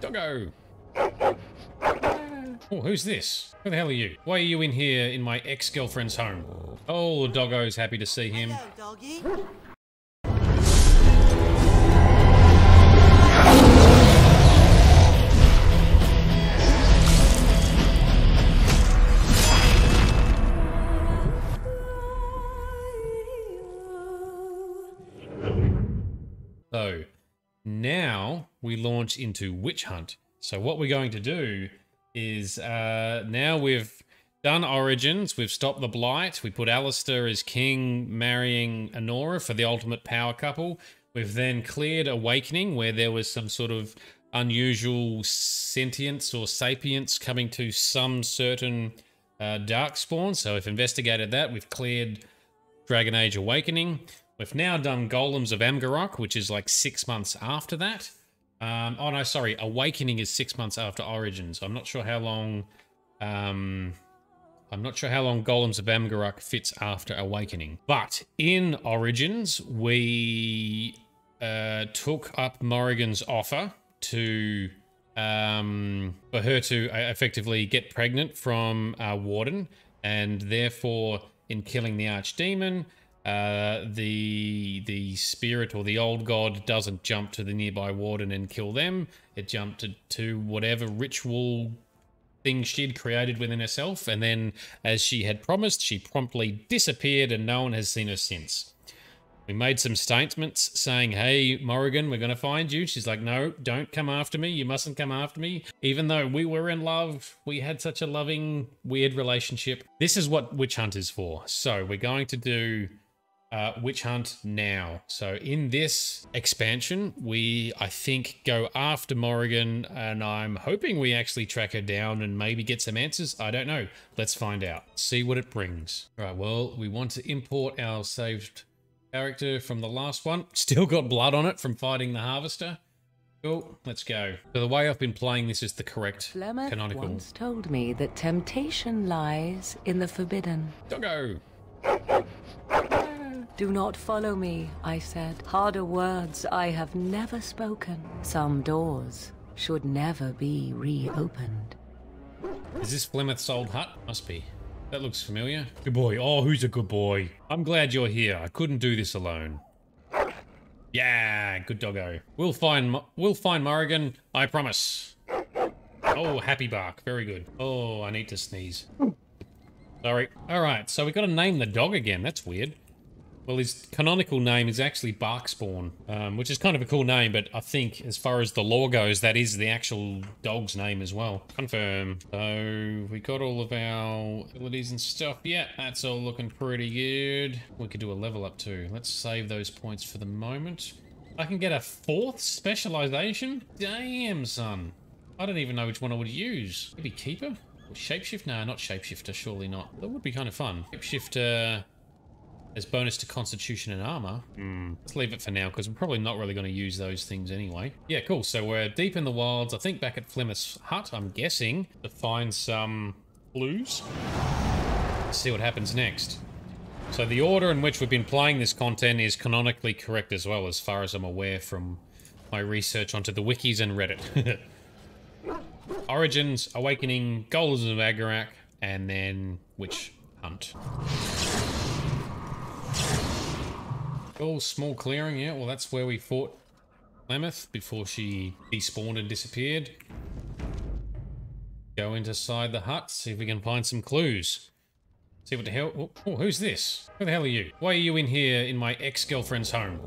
Doggo! Oh, who's this? Who the hell are you? Why are you in here in my ex-girlfriend's home? Oh, Doggo's happy to see him. Hello, now we launch into Witch Hunt. So what we're going to do is uh, now we've done Origins, we've stopped the Blight, we put Alistair as king marrying Anora for the ultimate power couple. We've then cleared Awakening where there was some sort of unusual sentience or sapience coming to some certain uh, darkspawn. So we've investigated that. We've cleared Dragon Age Awakening. We've now done Golems of Amgarrak, which is like six months after that. Um, oh no, sorry, Awakening is six months after Origins. I'm not sure how long. Um, I'm not sure how long Golems of Amgarrak fits after Awakening. But in Origins, we uh, took up Morrigan's offer to um, for her to uh, effectively get pregnant from uh, Warden, and therefore, in killing the Archdemon, uh, the the spirit or the old god doesn't jump to the nearby warden and kill them. It jumped to, to whatever ritual thing she'd created within herself, and then, as she had promised, she promptly disappeared, and no one has seen her since. We made some statements saying, "Hey, Morrigan, we're going to find you." She's like, "No, don't come after me. You mustn't come after me." Even though we were in love, we had such a loving, weird relationship. This is what Witch Hunt is for. So we're going to do uh, Witch Hunt now. So in this expansion, we I think go after Morrigan, and I'm hoping we actually track her down and maybe get some answers. I don't know. Let's find out. See what it brings. All right. Well, we want to import our saved character from the last one. Still got blood on it from fighting the Harvester. Cool. Let's go. So the way I've been playing this is the correct Flemeth canonical. once told me that temptation lies in the forbidden. Doggo. Do not follow me, I said. Harder words I have never spoken. Some doors should never be reopened. Is this Flemeth's old hut? Must be. That looks familiar. Good boy. Oh, who's a good boy? I'm glad you're here. I couldn't do this alone. Yeah, good doggo. We'll find we'll find Morrigan. I promise. Oh, happy bark. Very good. Oh, I need to sneeze. Sorry. All right. So we've got to name the dog again. That's weird. Well, his canonical name is actually Barkspawn, um, which is kind of a cool name, but I think as far as the lore goes, that is the actual dog's name as well. Confirm. So we got all of our abilities and stuff. Yeah, that's all looking pretty good. We could do a level up too. Let's save those points for the moment. I can get a fourth specialization? Damn, son. I don't even know which one I would use. Maybe Keeper? Or Shapeshift? No, not Shapeshifter, surely not. That would be kind of fun. Shapeshifter as bonus to constitution and armor. Hmm. Let's leave it for now because we're probably not really going to use those things anyway. Yeah, cool. So we're deep in the wilds. I think back at Flemeth's hut, I'm guessing, to find some clues. Let's see what happens next. So the order in which we've been playing this content is canonically correct as well, as far as I'm aware from my research onto the wikis and Reddit. Origins, Awakening, Goals of Agarak, and then Witch Hunt. Oh, small clearing, yeah. Well, that's where we fought Flemeth before she despawned and disappeared. Go inside the hut, see if we can find some clues. See what the hell... Oh, oh, who's this? Who the hell are you? Why are you in here in my ex-girlfriend's home?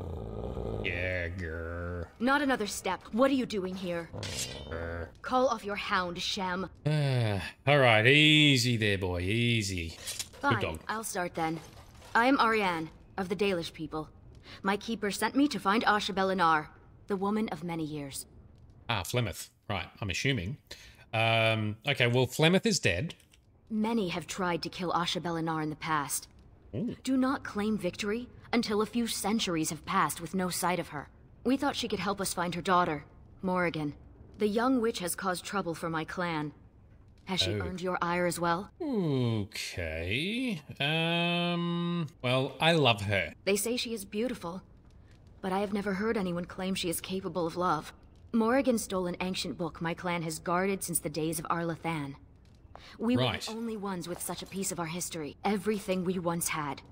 Yeah, grr. Not another step. What are you doing here? grr. Call off your hound, Shem. Ah, all right, easy there, boy, easy. Fine, dog. I'll start then. I am Ariane, of the Dalish people. My keeper sent me to find Asha'bellanar, the woman of many years. Ah, Flemeth. Right, I'm assuming. Um, okay, well, Flemeth is dead. Many have tried to kill Asha'bellanar in the past. Ooh. Do not claim victory until a few centuries have passed with no sight of her. We thought she could help us find her daughter, Morrigan. The young witch has caused trouble for my clan. Has she Oh. earned your ire as well? Okay. Um. Well, I love her. They say she is beautiful, but I have never heard anyone claim she is capable of love. Morrigan stole an ancient book my clan has guarded since the days of Arlathan. We Right. were the only ones with such a piece of our history. Everything we once had.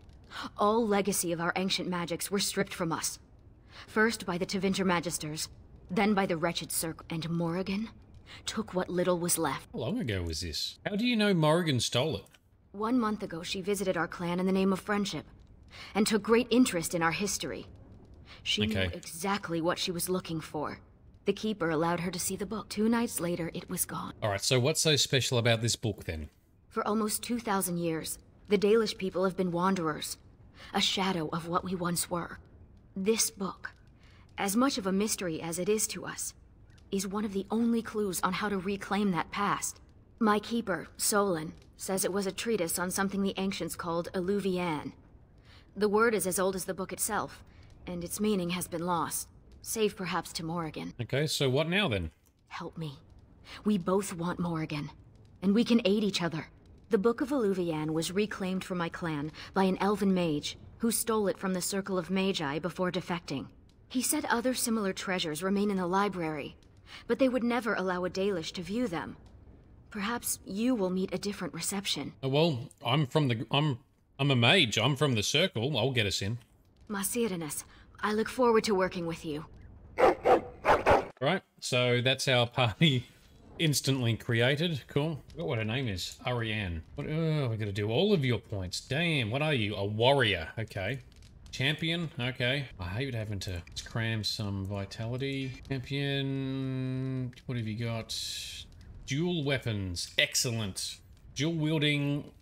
All legacy of our ancient magics were stripped from us. First by the Tevinter Magisters, then by the Wretched Circle, and Morrigan took what little was left. How long ago was this? How do you know Morrigan stole it? One month ago, she visited our clan in the name of friendship, and took great interest in our history. She Okay. knew exactly what she was looking for. The Keeper allowed her to see the book. Two nights later, it was gone. All right, so what's so special about this book then? For almost 2,000 years, the Dalish people have been wanderers, a shadow of what we once were. This book, as much of a mystery as it is to us, is one of the only clues on how to reclaim that past. My keeper, Solon, says it was a treatise on something the ancients called Eluvian. The word is as old as the book itself, and its meaning has been lost, save perhaps to Morrigan. Okay, so what now then? Help me. We both want Morrigan, and we can aid each other. The Book of Eluvian was reclaimed for my clan by an elven mage who stole it from the Circle of Magi before defecting. He said other similar treasures remain in the library, but they would never allow a Dalish to view them. Perhaps you will meet a different reception. Oh, well, I'm from the I'm I'm a mage. I'm from the circle. I'll get us in. Ma serannas, I look forward to working with you. Right. So that's our party instantly created. Cool. Forgot what her name is. Ariane. What, oh, we got to do all of your points. Damn. What are you? A warrior. Okay. Champion. Okay. I hate having to cram some vitality. Champion. What have you got? Dual weapons. Excellent. Dual wielding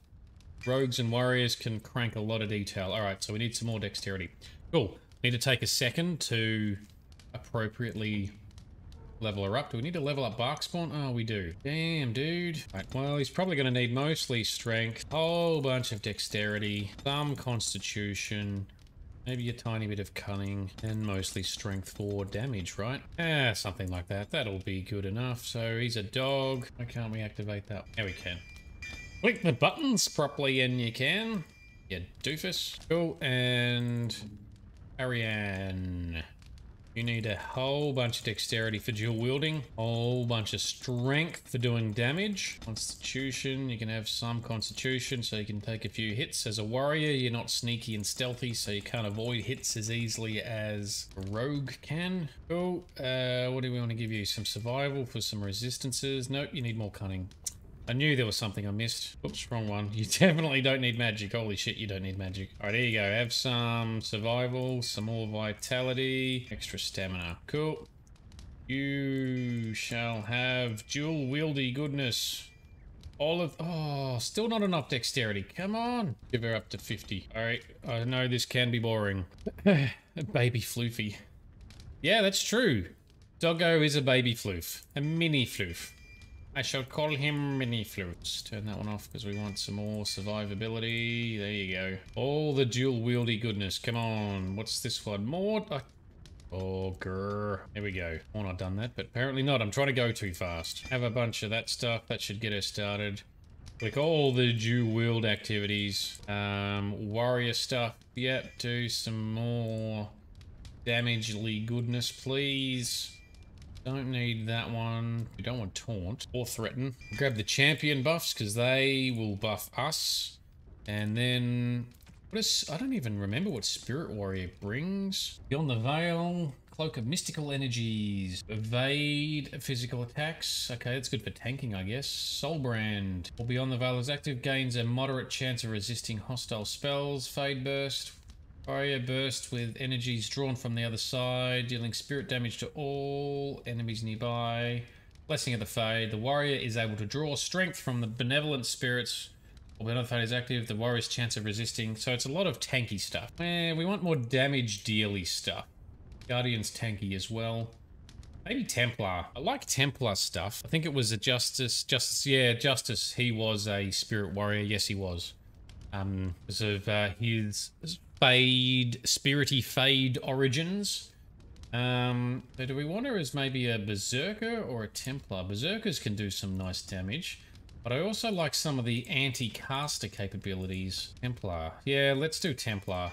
rogues and warriors can crank a lot of detail. All right. So we need some more dexterity. Cool. Need to take a second to appropriately level her up. Do we need to level up Barkspawn? Oh, we do. Damn, dude. Well, he's probably going to need mostly strength, whole bunch of dexterity, some constitution, maybe a tiny bit of cunning, and mostly strength for damage, right? Ah, something like that. That'll be good enough. So he's a dog. Why can't we activate that? Yeah, we can. Click the buttons properly and you can. You doofus. Cool, and Ariane. You need a whole bunch of dexterity for dual wielding, a whole bunch of strength for doing damage, constitution, you can have some constitution so you can take a few hits. As a warrior, you're not sneaky and stealthy, so you can't avoid hits as easily as a rogue can. Cool, uh, what do we want to give you? Some survival for some resistances? Nope, you need more cunning. I knew there was something I missed. Oops, wrong one. You definitely don't need magic. Holy shit, you don't need magic. Alright, here you go. Have some survival, some more vitality, extra stamina. Cool. You shall have dual wieldy goodness. All of... Oh, still not enough dexterity. Come on. Give her up to 50. Alright, I know this can be boring. baby floofy. Yeah, that's true. Doggo is a baby floof. A mini floof. I shall call him Mini Flutes. Turn that one off because we want some more survivability. There you go. All the dual wieldy goodness. Come on. What's this one? More? Oh, grr. There we go. Oh, not done that, but apparently not. I'm trying to go too fast. Have a bunch of that stuff. That should get us started. Click all the dual wield activities. Um, warrior stuff. Yep, do some more damagely goodness, please. Don't need that one. We don't want taunt or threaten. Grab the champion buffs because they will buff us. And then what is I don't even remember what Spirit Warrior brings. Beyond the Veil, Cloak of Mystical Energies, Evade physical attacks. Okay, that's good for tanking, I guess. Soulbrand. Or Beyond the Veil is active, gains a moderate chance of resisting hostile spells. Fade Burst. Warrior burst with energies drawn from the other side, dealing spirit damage to all enemies nearby. Blessing of the Fade. The warrior is able to draw strength from the benevolent spirits. While Benevolent Fade is active, the warrior's chance of resisting. So it's a lot of tanky stuff. Eh, we want more damage dealy stuff. Guardian's tanky as well. Maybe Templar. I like Templar stuff. I think it was a Justice. Justice, yeah, Justice. He was a spirit warrior. Yes, he was. Um, because of uh, his fade, spirity fade origins. Um, so do we want her as maybe a Berserker or a Templar? Berserkers can do some nice damage. But I also like some of the anti-caster capabilities. Templar. Yeah, let's do Templar.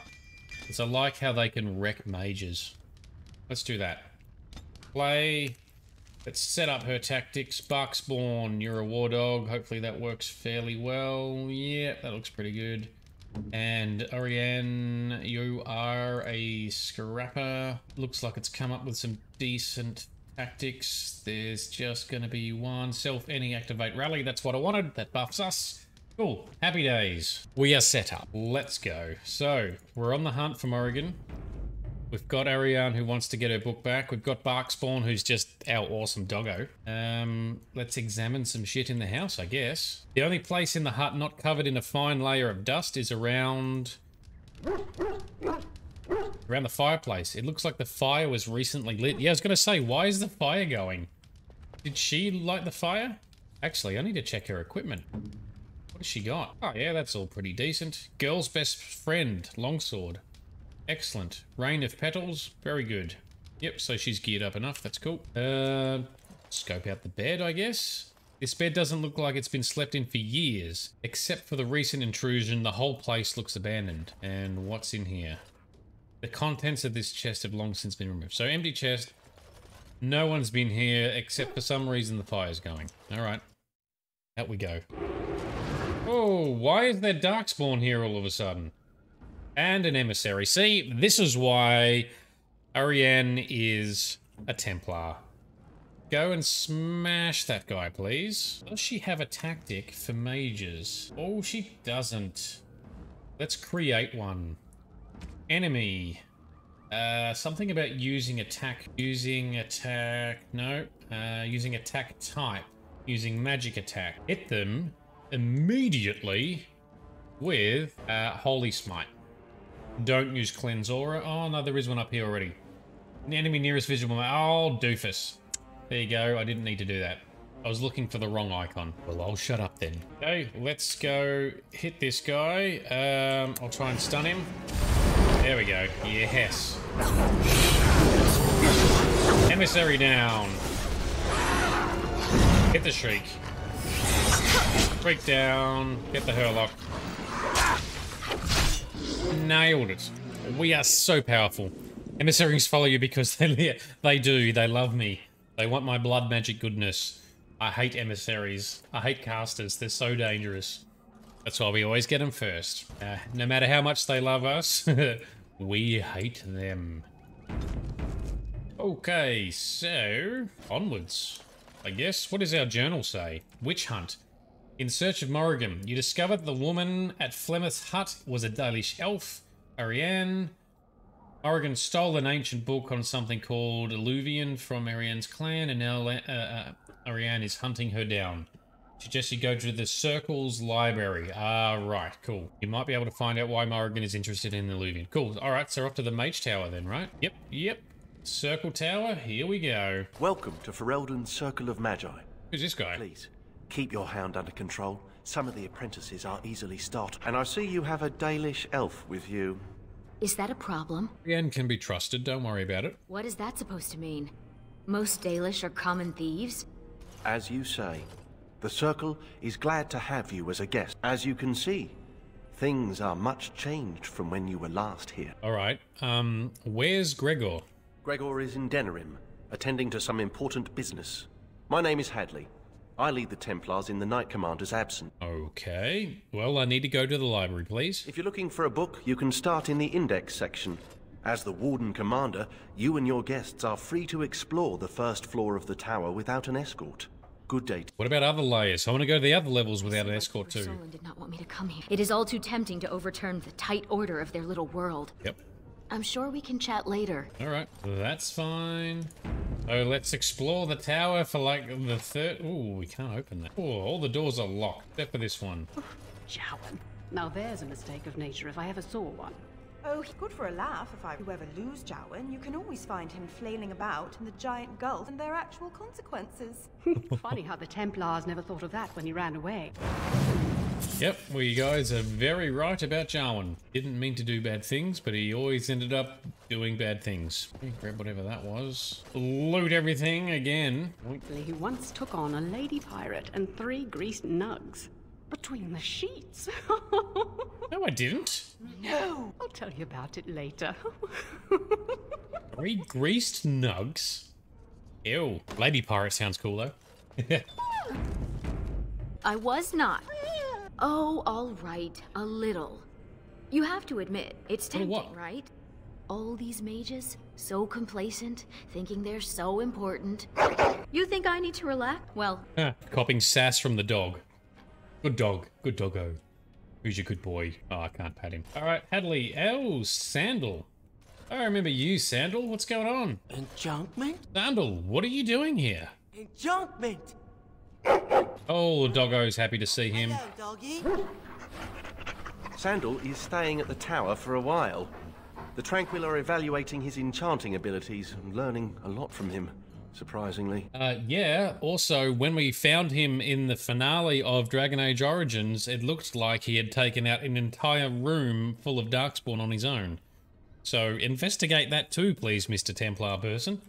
Because I like how they can wreck mages. Let's do that. Play Let's set up her tactics. Barkspawn, you're a war dog. Hopefully that works fairly well. Yeah, that looks pretty good. And Ariane, you are a scrapper. Looks like it's come up with some decent tactics. There's just going to be one self-any activate rally. That's what I wanted. That buffs us. Cool. Happy days. We are set up. Let's go. So, we're on the hunt for Morrigan. We've got Ariane who wants to get her book back. We've got Barkspawn who's just our awesome doggo. Um, let's examine some shit in the house, I guess. The only place in the hut not covered in a fine layer of dust is around... Around the fireplace. It looks like the fire was recently lit. Yeah, I was going to say, why is the fire going? Did she light the fire? Actually, I need to check her equipment. What has she got? Oh, yeah, that's all pretty decent. Girl's best friend, longsword. Excellent. Rain of petals. Very good. Yep, so she's geared up enough. That's cool. Uh, scope out the bed, I guess. This bed doesn't look like it's been slept in for years. Except for the recent intrusion, the whole place looks abandoned. And what's in here? The contents of this chest have long since been removed. So empty chest. No one's been here, except for some reason the fire's going. Alright. Out we go. Oh, why is there Darkspawn here all of a sudden? And an emissary. See, this is why Ariane is a Templar. Go and smash that guy, please. Does she have a tactic for mages? Oh, she doesn't. Let's create one. Enemy. Uh, something about using attack. Using attack. No. Uh, using attack type. Using magic attack. Hit them immediately with uh, Holy Smite. Don't use Cleanse Aura. Oh, no, there is one up here already. The enemy nearest visible. Oh, doofus. There you go. I didn't need to do that. I was looking for the wrong icon. Well, I'll shut up then. Okay, let's go hit this guy. Um, I'll try and stun him. There we go. Yes. Emissary down. Hit the Shriek. Shriek down. Get the Hurlock. Nailed it. We are so powerful. Emissaries follow you because they they do. They love me. They want my blood magic goodness. I hate emissaries. I hate casters. They're so dangerous. That's why we always get them first. Uh, no matter how much they love us, we hate them. Okay, so onwards. I guess. What does our journal say? Witch hunt. In search of Morrigan, you discovered the woman at Flemeth's hut was a Dalish elf, Ariane. Morrigan stole an ancient book on something called Eluvian from Ariane's clan, and now uh, uh, Ariane is hunting her down. Suggest you go to the Circle's library. Ah, right, cool. You might be able to find out why Morrigan is interested in the Eluvian. Cool. All right, so off to the Mage Tower then, right? Yep, yep. Circle Tower, here we go. Welcome to Ferelden's Circle of Magi. Who's this guy? Please, Keep your hound under control. Some of the apprentices are easily startled. And I see you have a Dalish elf with you. Is that a problem? Ariane can be trusted, don't worry about it. What is that supposed to mean? Most Dalish are common thieves? As you say. The Circle is glad to have you as a guest. As you can see, things are much changed from when you were last here. Alright, um, where's Greagoir? Greagoir is in Denerim, attending to some important business. My name is Hadley. I lead the Templars in the Knight Commander's absence. Okay. Well, I need to go to the library, please. If you're looking for a book, you can start in the Index section. As the Warden Commander, you and your guests are free to explore the first floor of the tower without an escort. Good day. What about other layers? I want to go to the other levels without an escort too. Solon did not want me to come here. It is all too tempting to overturn the tight order of their little world. Yep. I'm sure we can chat later. All right, that's fine. Oh, let's explore the tower for like the third. Oh, we can't open that. Oh, all the doors are locked except for this one. Jowan. Now there's a mistake of nature if I ever saw one. Oh, good for a laugh if I do ever lose Jowan. You can always find him flailing about in the giant gulf and their actual consequences. Funny how the Templars never thought of that when he ran away. Yep, well, you guys are very right about Jowan. Didn't mean to do bad things, but he always ended up doing bad things. Grab whatever that was. Loot everything again. He once took on a lady pirate and three greased nugs. Between the sheets. no, I didn't. No. I'll tell you about it later. three greased nugs? Ew. Lady pirate sounds cool though. I was not. Oh, all right, a little. You have to admit, it's Little tempting, what? right? All these mages, so complacent, thinking they're so important. You think I need to relax? Well, Ah, Copying sass from the dog. Good dog. Good doggo. Who's your good boy? Oh, I can't pat him. All right, Hadley. Oh, Sandal. I remember you, Sandal. What's going on? Enchantment? Sandal, what are you doing here? Enchantment! Oh, the doggo's happy to see him. Hello, doggy. Sandal is staying at the tower for a while. The Tranquil are evaluating his enchanting abilities and learning a lot from him, surprisingly. Uh, yeah, also, when we found him in the finale of Dragon Age Origins, it looked like he had taken out an entire room full of Darkspawn on his own. So, investigate that too, please, Mr. Templar person.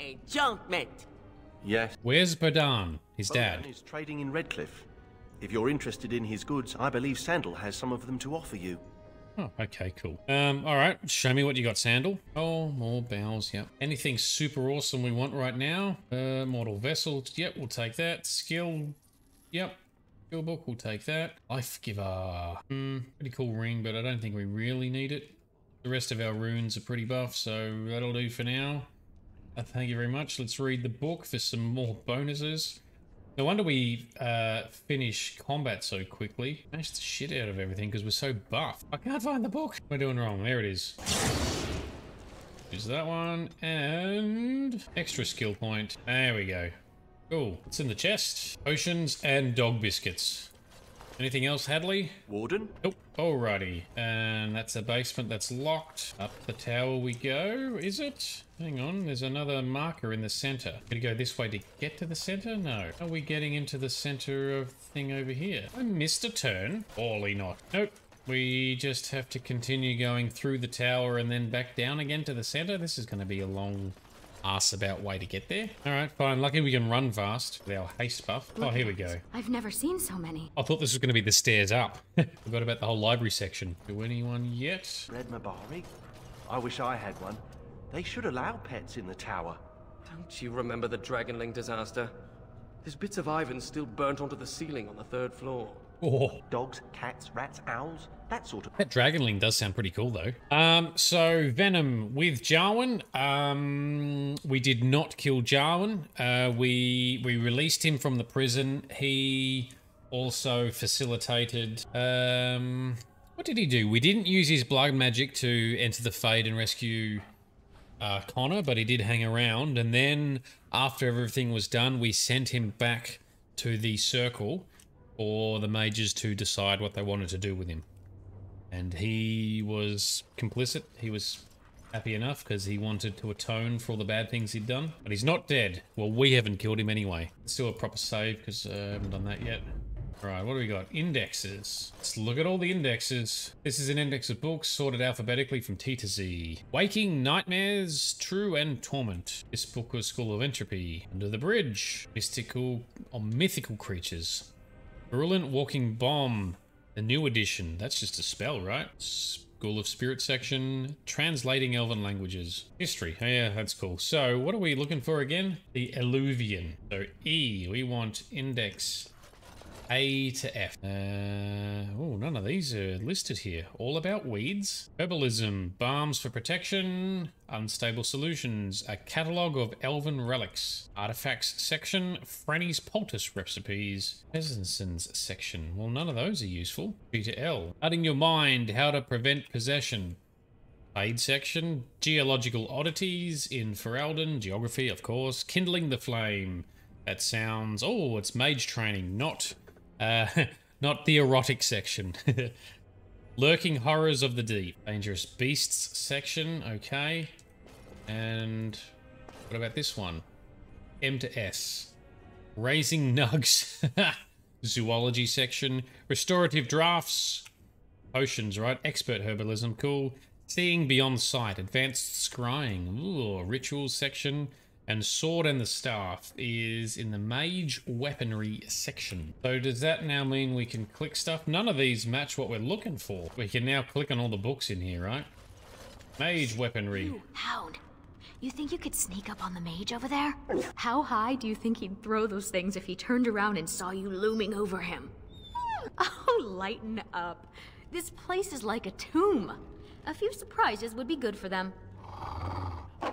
Enchantment! Yes. Where's Bodan, his dad? Bodan is trading in Redcliffe. If you're interested in his goods, I believe Sandal has some of them to offer you. Oh, okay, cool. Um, all right, show me what you got, Sandal. Oh, more bows, yep. Anything super awesome we want right now? Uh, mortal vessel, yep, we'll take that. Skill, yep. Skill book, we'll take that. Life giver, hmm, pretty cool ring, but I don't think we really need it. The rest of our runes are pretty buff, so that'll do for now. Uh, thank you very much. Let's read the book for some more bonuses. No wonder we uh, finish combat so quickly. Smashed the shit out of everything because we're so buff. I can't find the book. I doing wrong? There it is. Use that one and extra skill point. There we go. Cool. It's in the chest. Potions and dog biscuits. Anything else, Hadley? Warden? Nope. Alrighty. And that's a basement that's locked. Up the tower we go, is it? Hang on, there's another marker in the center. Gotta go this way to get to the center? No. Are we getting into the center of the thing over here? I missed a turn. Surely not. Nope. We just have to continue going through the tower and then back down again to the center. This is gonna be a long ass about way to get there. Alright, fine. Lucky we can run fast with our haste buff. Oh, here we go. I've never seen so many. I thought this was going to be the stairs up. Forgot about the whole library section. Do anyone yet? Red Mabari? I wish I had one. They should allow pets in the tower. Don't you remember the Dragonling disaster? There's bits of Ivan still burnt onto the ceiling on the third floor. Oh, Dogs, cats, rats, owls, that sort of. that Dragonling does sound pretty cool though. Um, so Venom with Jowan. Um, we did not kill Jowan. Uh, we we released him from the prison. He also facilitated. Um, what did he do? We didn't use his blood magic to enter the Fade and rescue uh, Connor, but he did hang around. And then after everything was done, we sent him back to the circle for the mages to decide what they wanted to do with him. And he was complicit. He was happy enough because he wanted to atone for all the bad things he'd done. But he's not dead. Well, we haven't killed him anyway. Do a proper save because uh, I haven't done that yet. All right, what do we got? Indexes. Let's look at all the indexes. This is an index of books sorted alphabetically from T to Z. Waking Nightmares, True and Torment. This book was School of Entropy. Under the Bridge. Mystical or Mythical Creatures. Virulent Walking Bomb. The new edition. That's just a spell, right? School of Spirit section. Translating Elven languages. History. Oh, yeah, that's cool. So, what are we looking for again? The Eluvian. So, E. We want index a to F. Uh, oh, none of these are listed here. All about weeds. Herbalism, balms for protection, unstable solutions, a catalogue of elven relics, artifacts section, Franny's poultice recipes, Peasant's section. Well, none of those are useful. B to L. Adding your mind, how to prevent possession. Aid section, geological oddities in Ferelden, geography, of course, kindling the flame. That sounds. Oh, it's mage training, not uh, not the erotic section. Lurking horrors of the deep. Dangerous beasts section. Okay. And what about this one? M to S. Raising nugs. Zoology section. Restorative drafts. Potions, right? Expert herbalism. Cool. Seeing beyond sight. Advanced scrying. Ooh, rituals section. And sword and the staff is in the mage weaponry section. So does that now mean we can click stuff? None of these match what we're looking for. We can now click on all the books in here, right? Mage weaponry. You, Hound. You think you could sneak up on the mage over there? How high do you think he'd throw those things if he turned around and saw you looming over him? Oh, lighten up. This place is like a tomb. A few surprises would be good for them.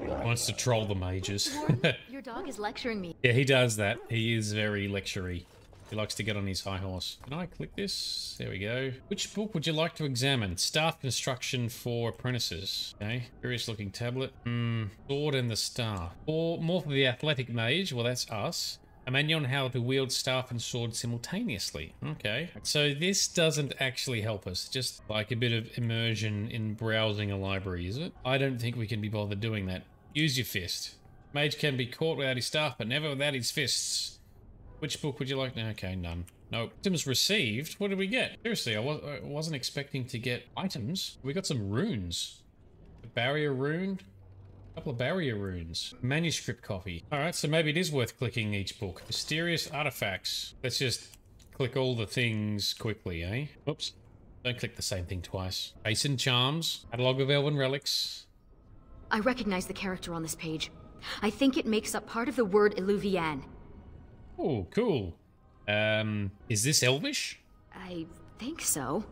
Wants to troll the mages. Your dog is lecturing me. yeah, he does that. He is very lectury. He likes to get on his high horse. Can I click this? There we go. Which book would you like to examine? Staff Construction for Apprentices. Okay. Curious looking tablet. Hmm. Sword and the Staff. Or more for the athletic mage. Well, that's us. A manual on how to wield staff and sword simultaneously. Okay. So this doesn't actually help us. Just like a bit of immersion in browsing a library, is it? I don't think we can be bothered doing that. Use your fist. Mage can be caught without his staff, but never without his fists. Which book would you like? Okay, none. Nope. Items received? What did we get? Seriously, I, was, I wasn't expecting to get items. We got some runes. A barrier rune? A couple of barrier runes. Manuscript copy. Alright, so maybe it is worth clicking each book. Mysterious artifacts. Let's just click all the things quickly, eh? Oops. Don't click the same thing twice. Basin Charms. Catalogue of Elven Relics. I recognize the character on this page. I think it makes up part of the word Eluvian. Oh, cool. Um, is this Elvish? I think so.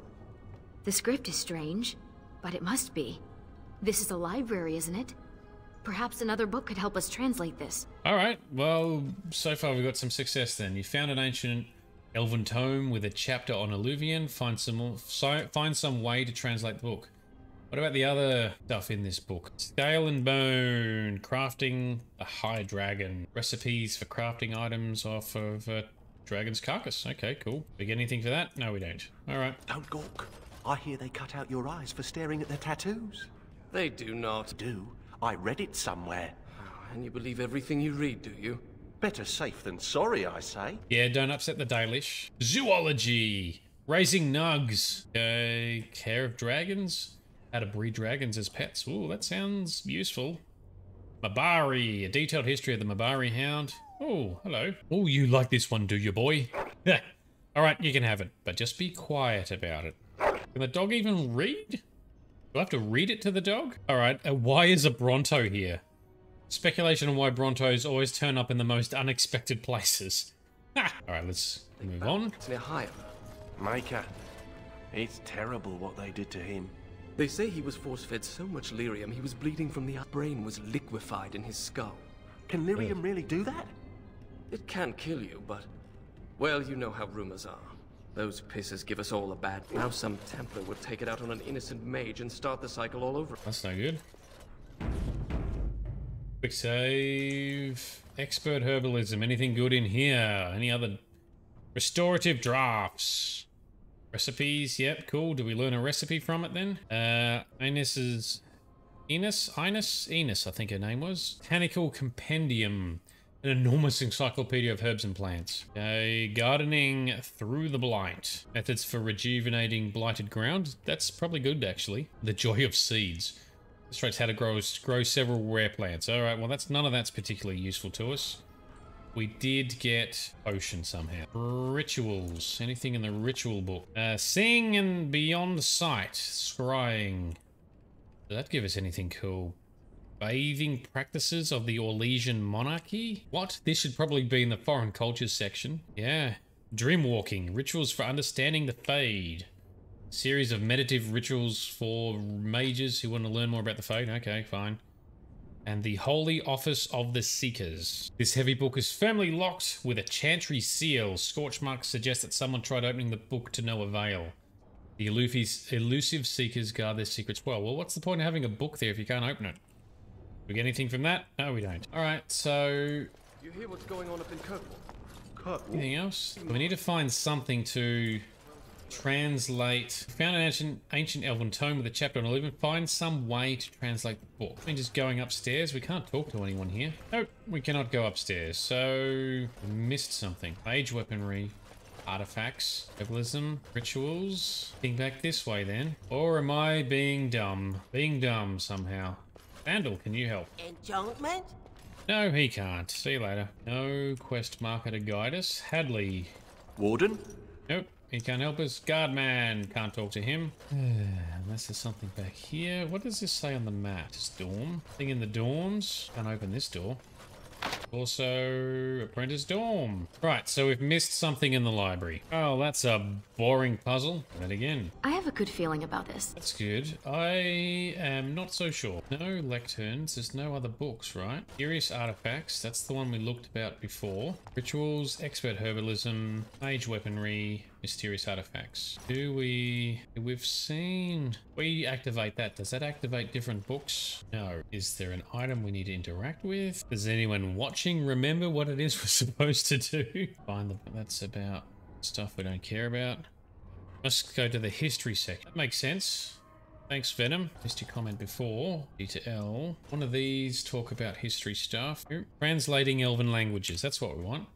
The script is strange, but it must be. This is a library, isn't it? Perhaps another book could help us translate this. All right. Well, so far we've got some success then. You found an ancient elven tome with a chapter on Eluvian. Find some so, find some way to translate the book. What about the other stuff in this book? Scale and bone, crafting a high dragon, recipes for crafting items off of a dragon's carcass. Okay, cool. We get anything for that? No, we don't. All right. Don't gawk. I hear they cut out your eyes for staring at their tattoos. They do not. Do? I read it somewhere. And you believe everything you read, do you? Better safe than sorry, I say. Yeah, don't upset the Dalish. Zoology. Raising nugs. Uh, care of dragons. How to breed dragons as pets. Ooh, that sounds useful. Mabari. A detailed history of the Mabari hound. Oh, hello. Oh, you like this one, do you, boy? All right, you can have it, but just be quiet about it. Can the dog even read? Do I have to read it to the dog? All right, uh, why is a Bronto here? Speculation on why Brontos always turn up in the most unexpected places. Ha! All right, let's move on. It's near Hyam. Micah, it's terrible what they did to him. They say he was force-fed so much lyrium he was bleeding from the brain was liquefied in his skull. Can lyrium really do that? It can kill you, but... Well, you know how rumors are. Those pisses give us all a bad... Now some Templar would take it out on an innocent mage and start the cycle all over. That's no good. Quick save. Expert herbalism. Anything good in here? Any other restorative drafts? Recipes. Yep, cool. Do we learn a recipe from it then? Uh, Inus's Enos, Inus, Enos, I think her name was. Botanical Compendium. An enormous encyclopedia of herbs and plants. Okay, gardening through the blight. Methods for rejuvenating blighted ground. That's probably good, actually. The joy of seeds. Illustrates how to grow grow several rare plants. All right, well, that's none of that's particularly useful to us. We did get potion somehow. Rituals. Anything in the ritual book? Uh, seeing and beyond sight. Scrying. Does that give us anything cool? Bathing practices of the Orlesian monarchy? What? This should probably be in the foreign cultures section. Yeah. Dreamwalking. Rituals for understanding the Fade. Series of meditative rituals for mages who want to learn more about the Fade. Okay, fine. And the Holy Office of the Seekers. This heavy book is firmly locked with a chantry seal. Scorch marks suggest that someone tried opening the book to no avail. The elusive, elusive seekers guard their secrets well. Well, what's the point of having a book there if you can't open it? We get anything from that? No, we don't. All right, so You hear what's going on up in Kirkwall? Kirkwall? anything else? We need to find something to translate. Found an ancient, ancient elven tome with a chapter on Eluvian. Find some way to translate the book. I mean, just going upstairs. We can't talk to anyone here. Nope, we cannot go upstairs. So, missed something. Age weaponry. Artifacts, herbalism, rituals. Think back this way then. Or am I being dumb? Being dumb somehow. Sandal, can you help? Enchantment? No, he can't. See you later. No quest marker to guide us. Hadley. Warden? Nope. he can't help us. Guardman, can't talk to him. Unless there's something back here. What does this say on the map? It's dorm. Thing in the dorms. Can't open this door. Also, apprentice dorm. Right, so we've missed something in the library. Oh, that's a boring puzzle. That again. I have a good feeling about this. That's good. I am not so sure. No lecterns. There's no other books, right? Curious artifacts. That's the one we looked about before. Rituals, expert herbalism, mage weaponry, mysterious artifacts. Do we... We've seen... We activate that. Does that activate different books? No. Is there an item we need to interact with? Does anyone watching remember what it is we're supposed to do? Find the... That's about stuff we don't care about. Must go to the history section. That makes sense. Thanks, Venom. Missed your comment before. D to L. One of these talk about history stuff. Translating elven languages. That's what we want.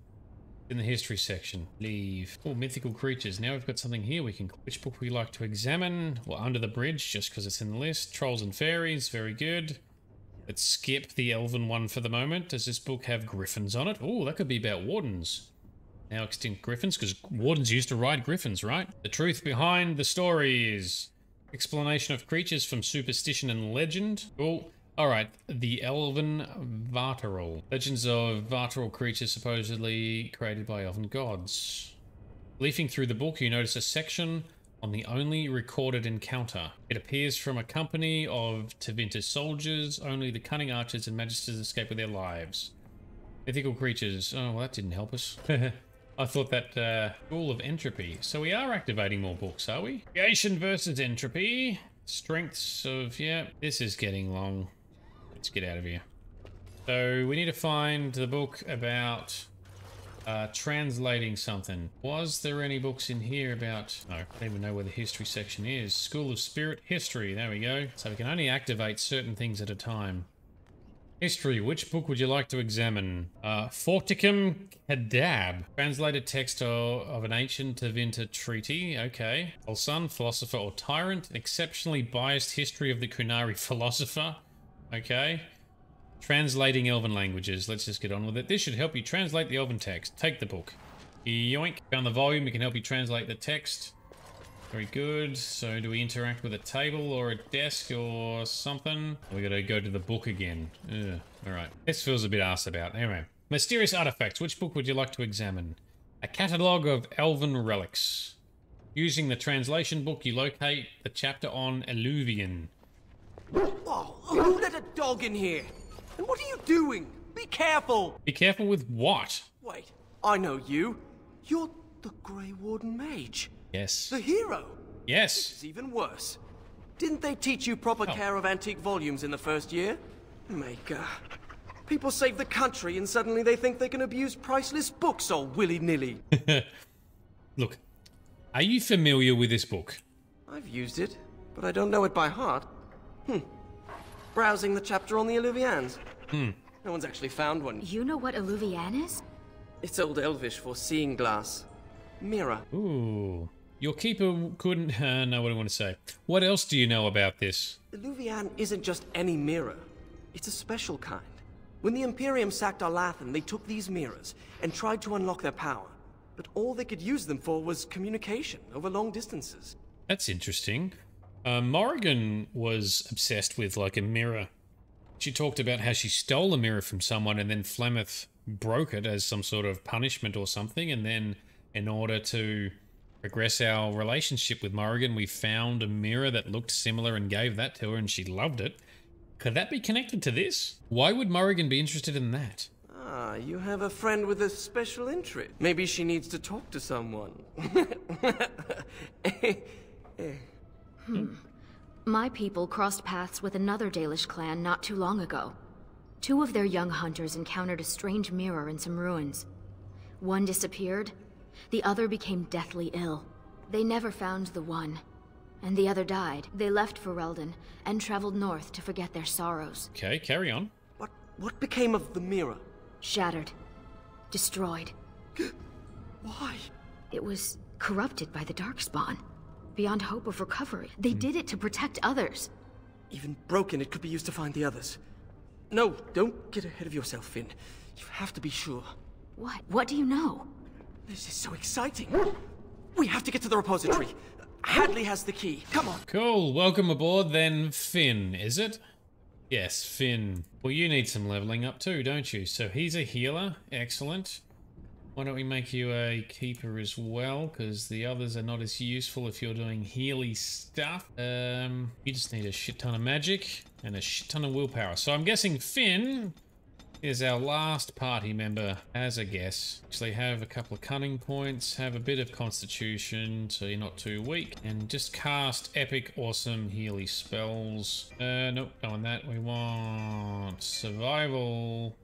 In the history section. Leave. Oh, mythical creatures. Now we've got something here we can... Which book we like to examine? Well, Under the Bridge, just because it's in the list. Trolls and Fairies. Very good. Let's skip the elven one for the moment. Does this book have griffins on it? Oh, that could be about wardens now extinct griffins, because wardens used to ride griffins, right? The truth behind the story is explanation of creatures from superstition and legend. Cool. Alright, the Elven Vartaral. Legends of Vartaral creatures supposedly created by elven gods. Leafing through the book, you notice a section on the only recorded encounter. It appears from a company of Tevinter soldiers. Only the cunning archers and magisters escape with their lives. Mythical creatures. Oh, well, that didn't help us. I thought that uh, Rule of Entropy. So we are activating more books, are we? Creation versus Entropy. Strengths of... Yeah, this is getting long. Let's get out of here. So we need to find the book about uh, translating something. Was there any books in here about... No, I don't even know where the history section is. School of Spirit History. There we go. So we can only activate certain things at a time. History. Which book would you like to examine? Uh, Forticum Cadab. Translated text of, of an ancient Tevinter treaty. Okay. Olsun, philosopher or tyrant. Exceptionally biased history of the Qunari philosopher. Okay. Translating Elven languages. Let's just get on with it. This should help you translate the Elven text. Take the book. Yoink. Found the volume. It can help you translate the text. Very good. So do we interact with a table or a desk or something? We gotta go to the book again. Ugh. Alright. This feels a bit ass about. Anyway. Mysterious artifacts. Which book would you like to examine? A catalogue of elven relics. Using the translation book, you locate the chapter on Eluvian. Oh, who let a dog in here? And what are you doing? Be careful! Be careful with what? Wait, I know you. You're the Grey Warden Mage. Yes. The hero. Yes. It's even worse. Didn't they teach you proper Oh. care of antique volumes in the first year? Maker. Uh, people save the country and suddenly they think they can abuse priceless books all willy-nilly. Look, are you familiar with this book? I've used it, but I don't know it by heart. Hmm. Browsing the chapter on the Eluvians. Hmm. No one's actually found one. You know what Eluvian is? It's Old Elvish for seeing glass. Mirror. Ooh. Your keeper couldn't... Uh, no, what do I want to say? What else do you know about this? Eluvian isn't just any mirror. It's a special kind. When the Imperium sacked Arlathan, they took these mirrors and tried to unlock their power. But all they could use them for was communication over long distances. That's interesting. Uh, Morrigan was obsessed with like a mirror. She talked about how she stole a mirror from someone and then Flemeth broke it as some sort of punishment or something. And then, in order to progress our relationship with Morrigan, we found a mirror that looked similar and gave that to her, and she loved it. Could that be connected to this? Why would Morrigan be interested in that? Ah, you have a friend with a special interest. Maybe she needs to talk to someone. Hmm. My people crossed paths with another Dalish clan not too long ago. Two of their young hunters encountered a strange mirror in some ruins. One disappeared, the other became deathly ill. They never found the one, and the other died. They left for Reldon and traveled north to forget their sorrows. Okay, carry on. what what became of the mirror? Shattered. Destroyed. Why? It was corrupted by the Darkspawn. Beyond hope of recovery. They hmm. did it to protect others. Even broken, it could be used to find the others. No, don't get ahead of yourself, Finn. You have to be sure. What? What do you know? This is so exciting. We have to get to the repository. Hadley has the key. Come on. Cool. Welcome aboard then, Finn, is it? Yes, Finn. Well, you need some leveling up too, don't you? So he's a healer. Excellent. Why don't we make you a keeper as well? Because the others are not as useful if you're doing healy stuff. Um, you just need a shit ton of magic and a shit ton of willpower. So I'm guessing Finn is our last party member as a guess. Actually have a couple of cunning points, have a bit of constitution so you're not too weak, and just cast epic awesome healy spells. Uh, nope, want that. We want survival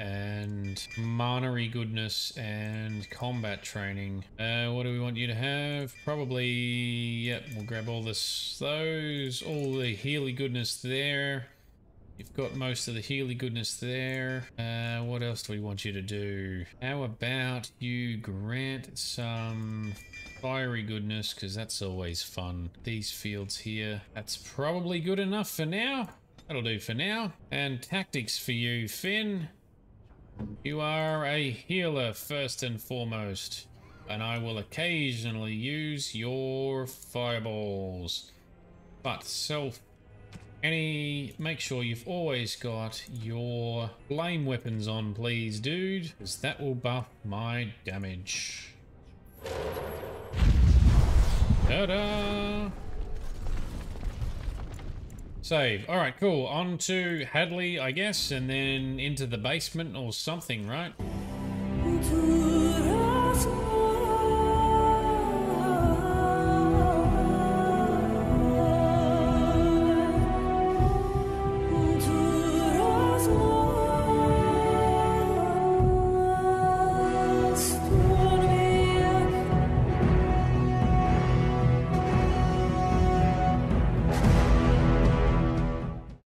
and manery goodness and combat training. Uh, what do we want you to have? Probably, yep, we'll grab all this, those, all the healy goodness there. You've got most of the Healy goodness there. Uh, what else do we want you to do? How about you grant some fiery goodness, because that's always fun. These fields here. That's probably good enough for now. That'll do for now. And tactics for you, Finn. You are a healer first and foremost. And I will occasionally use your fireballs. But self any, make sure you've always got your flame weapons on, please, dude, because that will buff my damage. Ta-da! Save. Alright, cool. On to Hadley, I guess, and then into the basement or something, right?